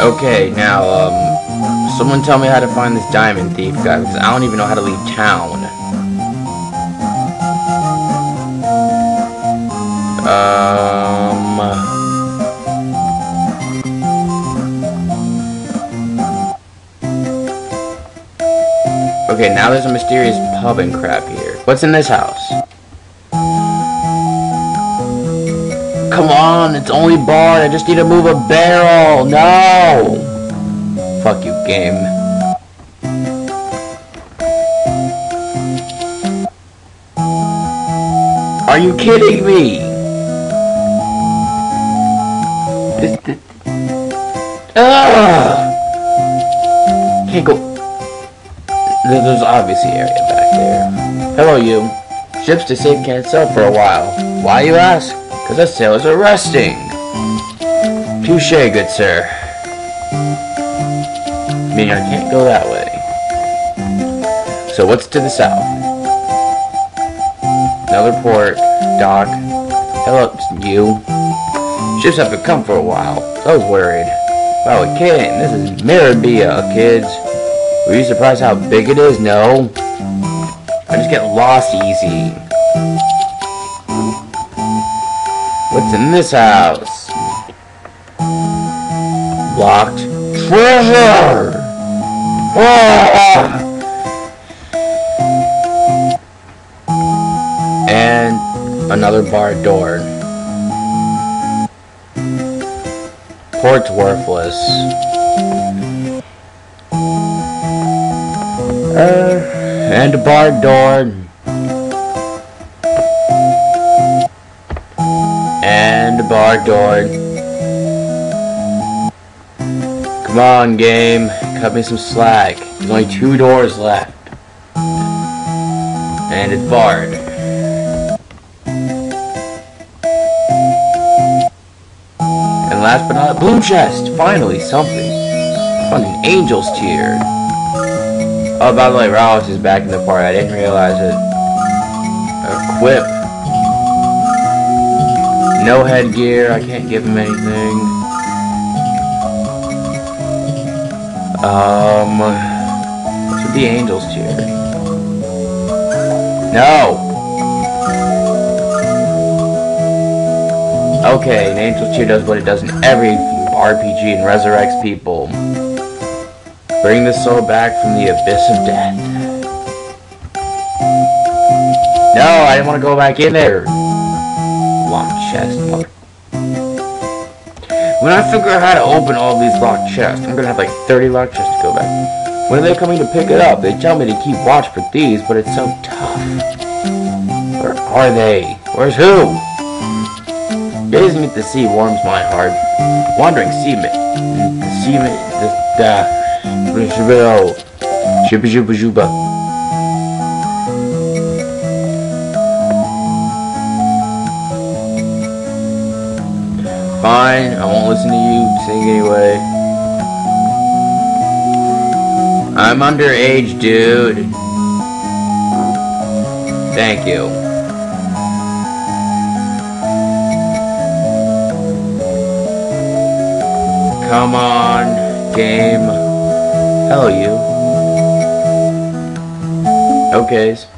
Okay, now, um, someone tell me how to find this diamond thief guy, because I don't even know how to leave town. Um... Okay, now there's a mysterious pub and crap here. What's in this house? Come on, it's only barred. I just need to move a barrel. No! Fuck you, game. Are you kidding me? This, this, Ugh! Can't go. There's obviously area back there. Hello, you. Ships to safe can't sail for a while. Why, you ask? The sailors are resting. Touche, good sir. Meaning I can't go that way. So what's to the south? Another port, dock. Hello, you. Ships haven't come for a while. I was worried. Wow, it came. This is Meribia, kids. Were you surprised how big it is? No. I just get lost easy. What's in this house? Locked treasure! Ah! And another barred door. Port's worthless. Uh, and a barred door. Barred door. Come on, game. Cut me some slack. There's only two doors left. And it's barred. And last but not blue chest. Finally, something. Found an angel's tear. Oh, by the way, Ralph is back in the party. I didn't realize it. Equip. No headgear. I can't give him anything. Um, the angel's tear? No. Okay, an angel's tear does what it does in every RPG and resurrects people. Bring the soul back from the abyss of death. No, I didn't want to go back in there. Chest. When I figure out how to open all these locked chests, I'm gonna have like 30 locked chests to go back. When are they coming to pick it up? They tell me to keep watch for thieves, but it's so tough. Where are they? Where's who? Gazing at the sea warms my heart. Wandering seaman. Seaman. The. the Shibba shibba Fine, I won't listen to you sing anyway. I'm underage, dude. Thank you. Come on, game. Hello, you. Okays.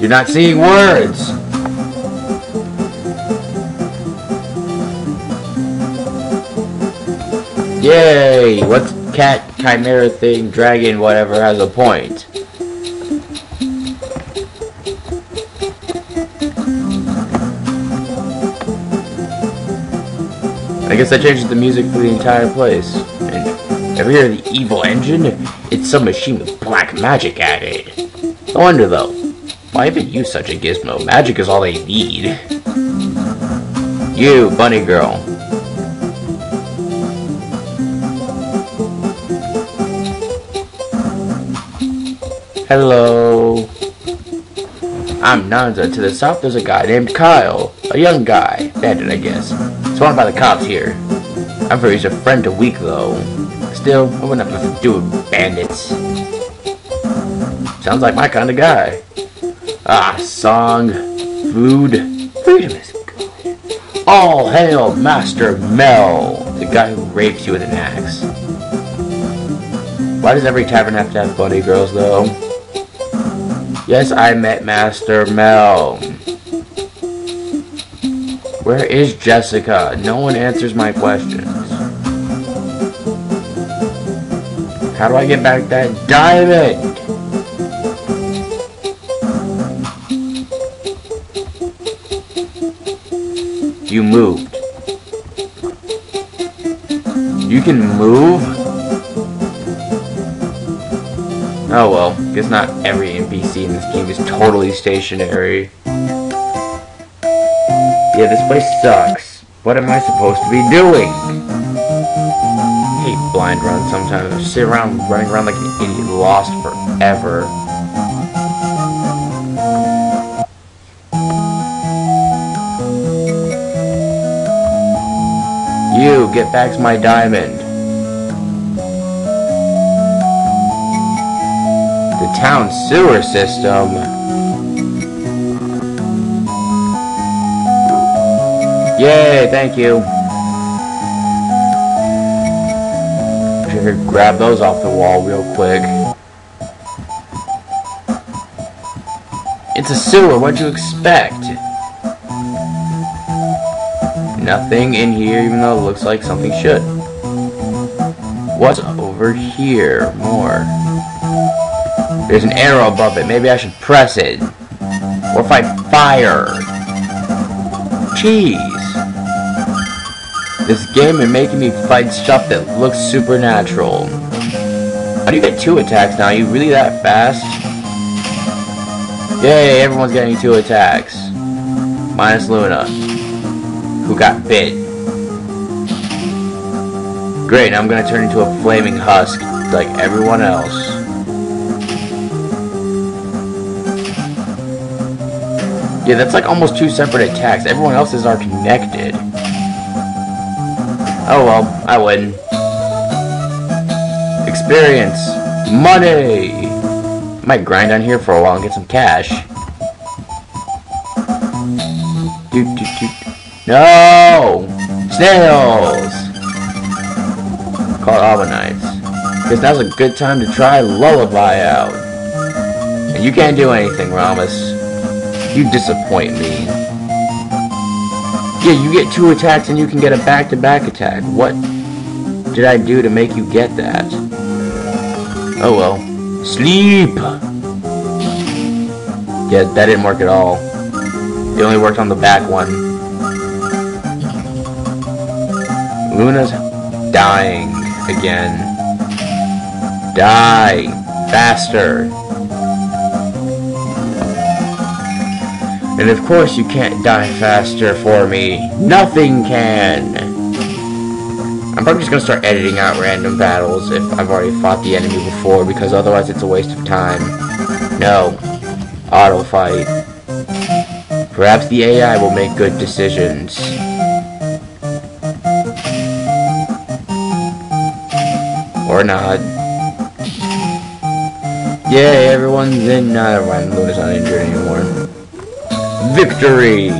You're not seeing words. Yay! What's cat, chimera thing, dragon, whatever has a point? I guess that changes the music for the entire place. And ever hear the evil engine? It's some machine with black magic added. No wonder though. Why even use such a gizmo? Magic is all they need. You, bunny girl. Hello. I'm Nanza. To the south there's a guy named Kyle. A young guy. Bandit, I guess. He's wanted by the cops here. I'm sure he's a friend to Weak, though. Still, I wouldn't have to do with bandits. Sounds like my kind of guy. Ah, song, food, freedom is good. All hail Master Mel, the guy who rapes you with an axe. Why does every tavern have to have bunny girls, though? Yes, I met Master Mel. Where is Jessica? No one answers my questions. How do I get back that diamond? You moved. You can move? Oh well, guess not every NPC in this game is totally stationary. Yeah, this place sucks. What am I supposed to be doing? I hate blind runs sometimes. I sit around running around like an idiot, lost forever. You, get back my diamond. The town sewer system. Yay, thank you. Should grab those off the wall real quick. It's a sewer, what'd you expect? Nothing in here, even though it looks like something should. What's over here? More. There's an arrow above it. Maybe I should press it. Or if I fire. Jeez. This game is making me fight stuff that looks supernatural. How do you get two attacks now? Are you really that fast? Yay, everyone's getting two attacks. Minus Luna who got bit. Great, I'm gonna turn into a flaming husk like everyone else. Yeah, that's like almost two separate attacks. Everyone else's are connected. Oh well, I win. Experience. Money! Might grind on here for a while and get some cash. No! Snails! Called Ammonites. Guess now's a good time to try Lullaby out. And you can't do anything, Ramus. You disappoint me. Yeah, you get two attacks and you can get a back-to-back -back attack. What did I do to make you get that? Oh well. Sleep! Yeah, that didn't work at all. It only worked on the back one. Luna's dying again. Die! Faster! And of course you can't die faster for me. Nothing can! I'm probably just gonna start editing out random battles if I've already fought the enemy before, because otherwise it's a waste of time. No. Auto fight. Perhaps the AI will make good decisions. Or not. Yay, everyone's in. Uh, never mind, Luna's not injured anymore. Victory!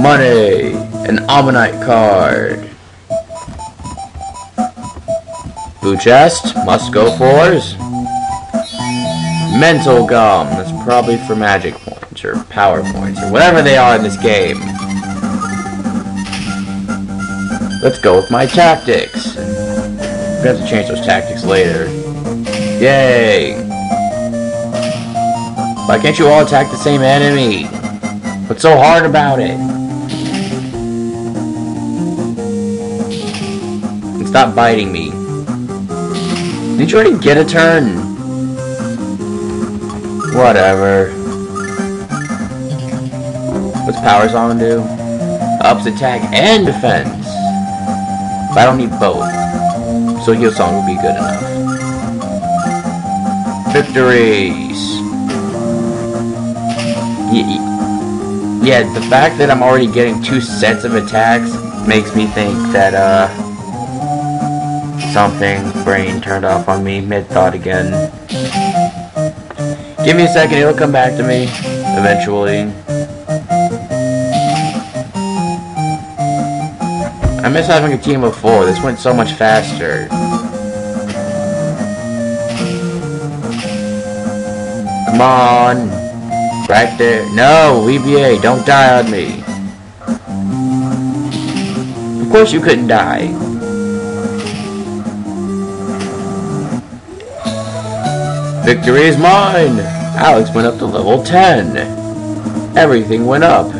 Money! An Ammonite card. Blue chest, must go fours. Mental gum, that's probably for magic points or power points or whatever they are in this game. Let's go with my tactics. Gonna have to change those tactics later. Yay! Why can't you all attack the same enemy? What's so hard about it? And stop biting me. Did you already get a turn? Whatever. What's Power Song do? Ups attack and defense. But I don't need both so your song will be good enough. Victories! Yeah, the fact that I'm already getting two sets of attacks makes me think that, uh, something brain turned off on me mid-thought again. Give me a second, it'll come back to me eventually. I miss having a team of four. This went so much faster. Come on. Right there. No, EVA, don't die on me. Of course you couldn't die. Victory is mine! Alex went up to level 10. Everything went up.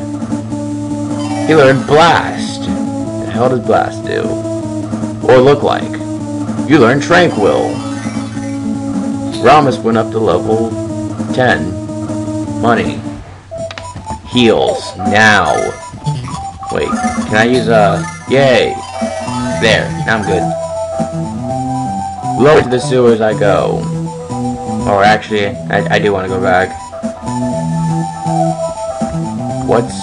He learned Blast. Hell does Blast do? Or look like? You learn Tranquil. Ramus went up to level 10. Money. Heals. Now. Wait, can I use a... Yay! There, now I'm good. Lower to the sewers I go. Or actually, I, I do want to go back. What's...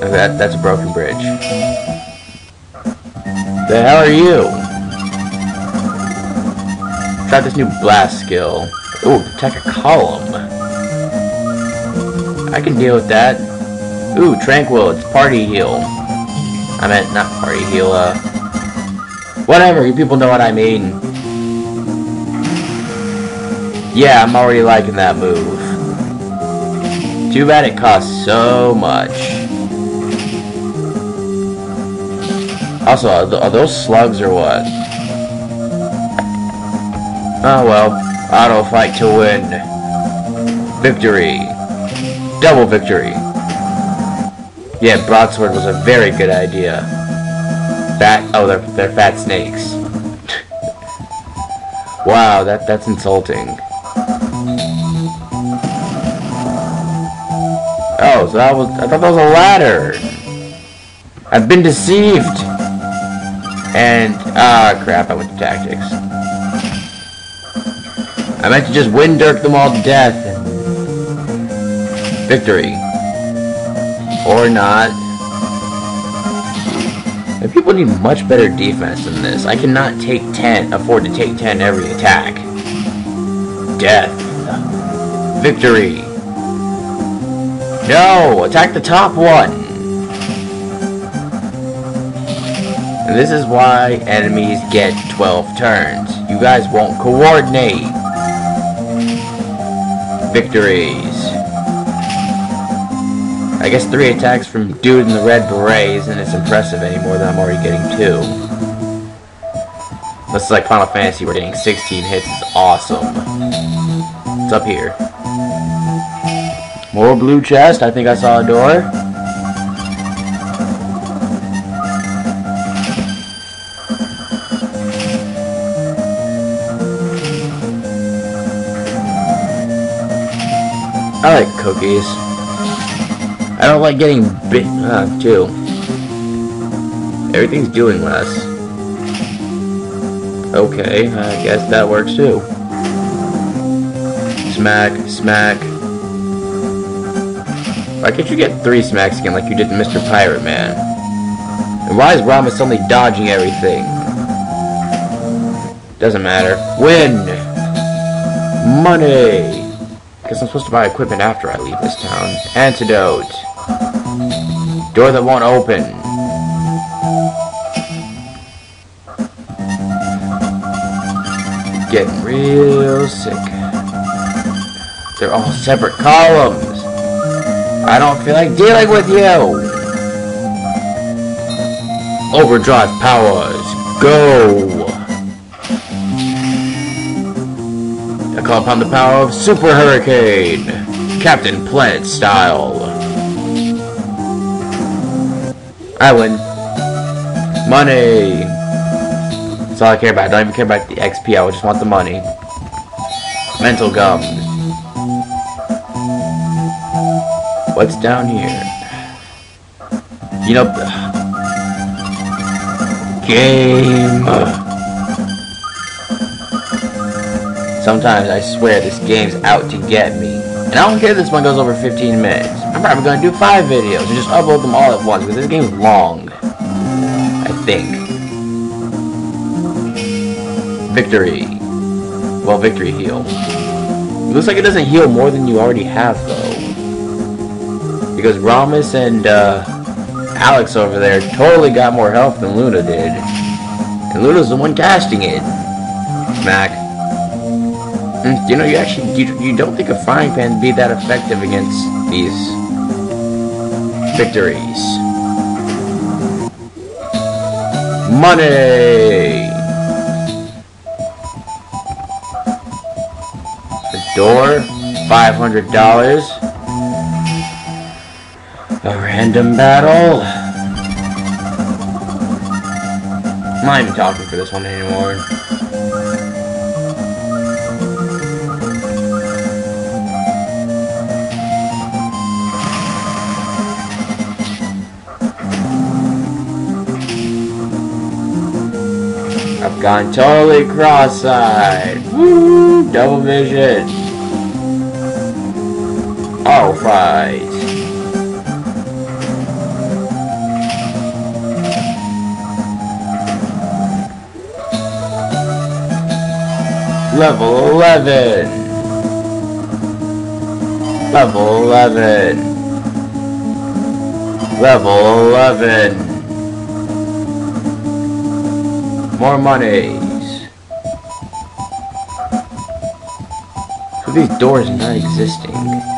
That, that's a broken bridge. The hell are you? Try this new blast skill. Ooh, attack a column. I can deal with that. Ooh, Tranquil, it's party heal. I meant not party heal, uh... Whatever, you people know what I mean. Yeah, I'm already liking that move. Too bad it costs so much. Also, are, those slugs or what? Oh well, auto fight to win. Victory. Double victory. Yeah, broadsword was a very good idea. Fat, oh, they're, they're fat snakes. wow, that, that's insulting. Oh, so that was, I thought that was a ladder. I've been deceived. And, ah, crap, I went to tactics. I meant to just wind dirk them all to death. Victory. Or not. And people need much better defense than this. I cannot take 10, afford to take 10 every attack. Death. Victory. No! Attack the top one! And this is why enemies get 12 turns. You guys won't coordinate. Victories. I guess three attacks from dude in the red beret isn't as impressive anymore than I'm already getting two. This is like Final Fantasy, we're getting 16 hits is awesome. It's up here. More blue chest. I think I saw a door. I like cookies. I don't like getting bit uh, too. Everything's doing less. Okay, I guess that works too. Smack, smack. Why can't you get three smacks again like you did in Mr. Pirate Man? And why is Rama suddenly dodging everything? Doesn't matter. Win! Money! Guess I'm supposed to buy equipment after I leave this town. Antidote. Door that won't open. Getting real sick. They're all separate columns. I don't feel like dealing with you! Overdrive powers, go! Call upon the power of Super Hurricane, Captain Planet style. I win. Money! That's all I care about. I don't even care about the XP, I just want the money. Mental gums. What's down here? You know... Game! Sometimes I swear this game's out to get me. And I don't care if this one goes over 15 minutes. I'm probably going to do 5 videos and just upload them all at once because this game's long. I think. Victory. Well, victory heal. looks like it doesn't heal more than you already have, though. Because Ramus and uh, Alex over there totally got more health than Luna did. And Luna's the one casting it. Mac. You know, you actually, you, you don't think a frying pan would be that effective against these victories. Money! The door, $500. A random battle. I'm not even talking for this one anymore. Gone totally cross-eyed. Woo! Double vision. Fight. Level 11. Level 11. Level 11. More monies. So these doors not existing.